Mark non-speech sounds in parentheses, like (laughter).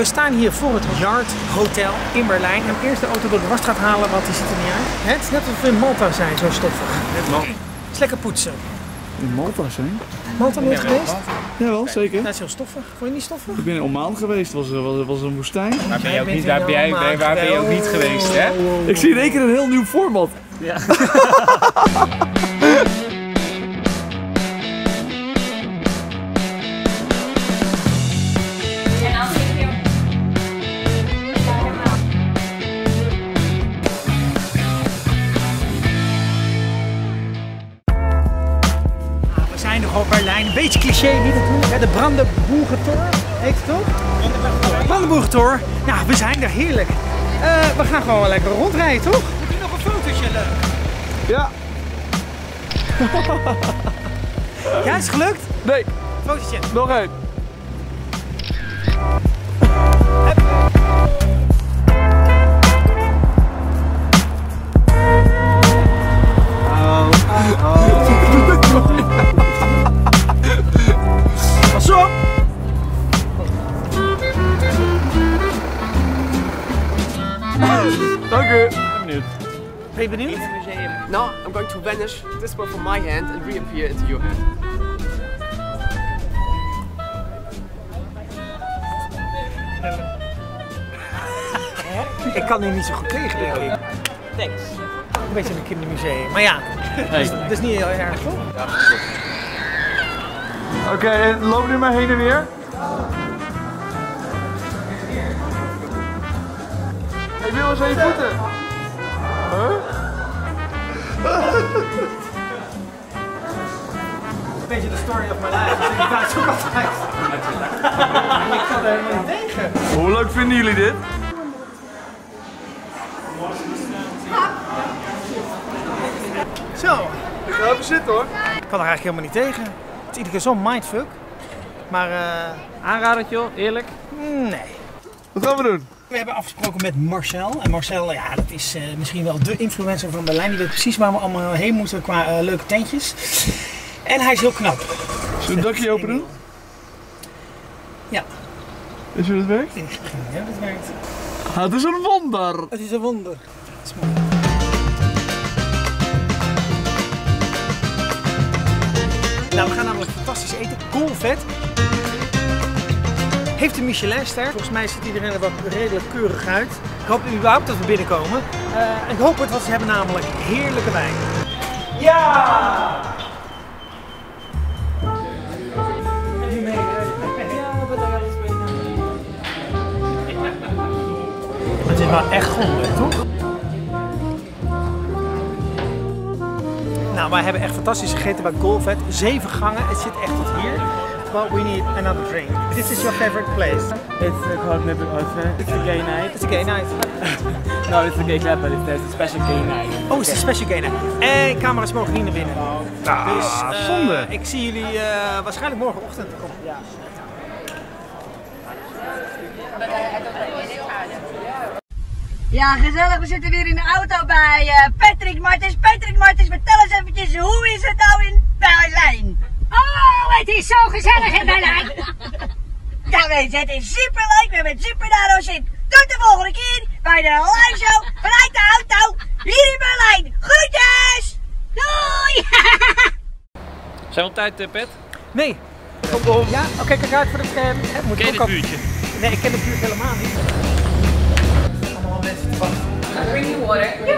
we staan hier voor het Yard Hotel in Berlijn. En de eerste auto door de was gaat halen, want die ziet er niet uit. Het is net alsof we in Malta zijn, zo stoffig. Net Het is lekker poetsen. In Malta zijn? Malta nooit geweest? Jawel, zeker. Dat is heel stoffig. Vond je niet stoffig? Ik ben in Oman geweest, was, was, was een woestijn. Ben je ook niet, ben waar ben je ook niet geweest, hè? Ik zie in één keer een heel nieuw format. Ja. (laughs) Berlijn. Een beetje cliché, niet natuurlijk. De Brandenburgertor. Heet het toch? Brandenburgertor. Ja, we zijn er. Heerlijk. Eh, we gaan gewoon lekker rondrijden, toch? Moet je nog een fotootje leuk? Ja. (laughs) Ja, is het gelukt? Nee, Fotootje. nog één. Dank u. Benieuwd. Ben je benieuwd? Now I'm going to vanish this one from my hand and reappear into your hand. Ik kan hier niet zo goed tegen, denk ik. Thanks. Een beetje een kindermuseum. Maar ja, dat, is, dat is niet heel erg, toch? Oké, loop nu maar heen en weer. Ik wil eens aan je voeten. Huh? Een beetje de story of my life. Dus ik ga het ook altijd. ik kan er helemaal niet tegen. Hoe leuk vinden jullie dit? Zo, Ik ga even zitten hoor. ik kan er eigenlijk helemaal niet tegen. Het is iedere keer zo'n mindfuck. Maar eh, Aanradertje, joh, eerlijk. nee. Wat gaan we doen? We hebben afgesproken met Marcel. En Marcel, ja, dat is eh, misschien wel de influencer van Berlijn. Die weet precies waar we allemaal heen moeten qua eh, leuke tentjes. En hij is heel knap. Zullen we het dakje open doen? Ja. Is hoe het werkt? Ja, dat werkt. Ah, het is een wonder. Het is een wonder. Het is mooi. Nou, we gaan namelijk fantastisch eten. Coolvet. Heeft een Michelinster. Volgens mij ziet iedereen er wel redelijk keurig uit. Ik hoop überhaupt dat we binnenkomen. Eh, ik hoop het, want ze hebben namelijk heerlijke wijn. Ja! Het is wel echt goed, toch? Nou, wij hebben echt fantastisch gegeten bij Golvet. Zeven gangen, het zit echt tot hier. But we need another drink. This is your favorite place. It's uh, called Nibble Oven. It's a gay night. It's a gay night. (laughs) No, it's a gay club, but it's a special gay night. Oh, het is een special gay night. En camera's mogen niet naar binnen. dus eh, zonde. ik zie jullie eh, waarschijnlijk morgenochtend. Ja. Ja, gezellig. We zitten weer in de auto bij eh, Patrick Martens. Patrick Martens, vertel eens eventjes, hoe is het nou in is zo gezellig in Berlijn. Ja, weet je, het is super leuk. We hebben het super naar ons zin. Tot de volgende keer bij de live show vanuit de auto hier in Berlijn. Groetjes! Doei. (laughs) Zijn we op tijd, eh, Pet? Nee. Ja, oké, kijk uit voor het scherm. Het moet Ken je dit buurtje? Nee, ik ken het buurt helemaal niet. Allemaal mensen te wachten. Bring you water.